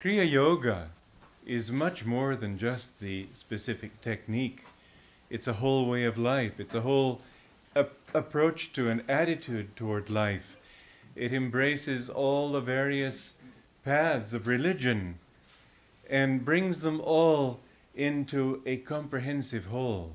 Kriya Yoga is much more than just the specific technique. It's a whole way of life. It's a whole ap- approach to an attitude toward life. It embraces all the various paths of religion and brings them all into a comprehensive whole.